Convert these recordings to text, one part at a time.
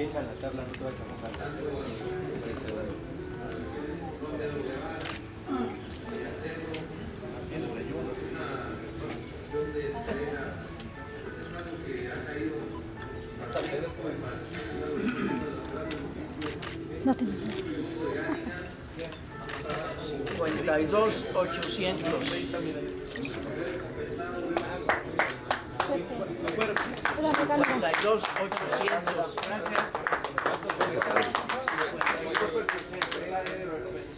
Empieza la tabla, no te vas a mojar. No te 52 800. Espérame, calma. 52 800.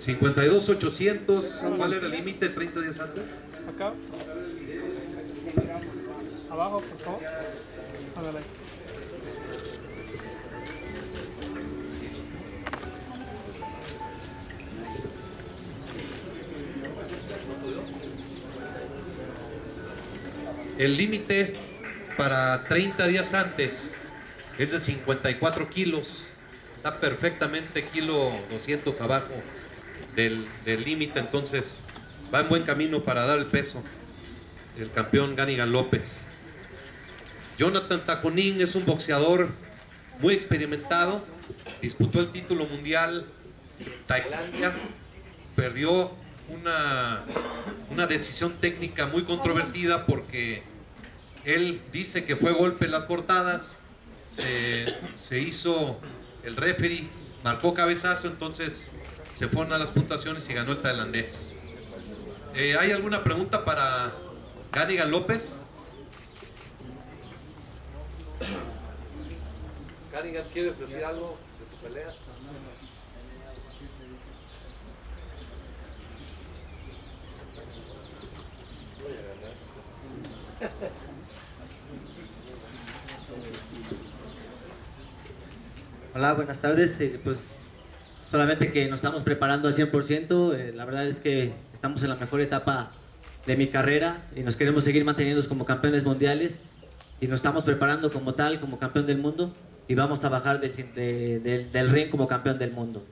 52 800, ¿cuál era el límite 30 días antes? Acá. Abajo, por favor. Ándale. El límite para 30 días antes es de 54 kilos. Está perfectamente kilo 200 abajo del límite, entonces va en buen camino para dar el peso. El campeón Ganigan López. Jonathan Taconín es un boxeador muy experimentado. Disputó el título mundial en Tailandia. Perdió una, una decisión técnica muy controvertida porque él dice que fue golpe en las portadas. Se, se hizo el referee, marcó cabezazo, entonces se fueron a las puntuaciones y ganó el tailandés. Eh, ¿Hay alguna pregunta para Ganigan López? Ganigan, ¿quieres decir algo de tu pelea? Hola, buenas tardes. Eh, pues solamente que nos estamos preparando al 100%. eh, la verdad es que estamos en la mejor etapa de mi carrera y nos queremos seguir manteniendo como campeones mundiales y nos estamos preparando como tal, como campeón del mundo y vamos a bajar del, de- del, del ring como campeón del mundo.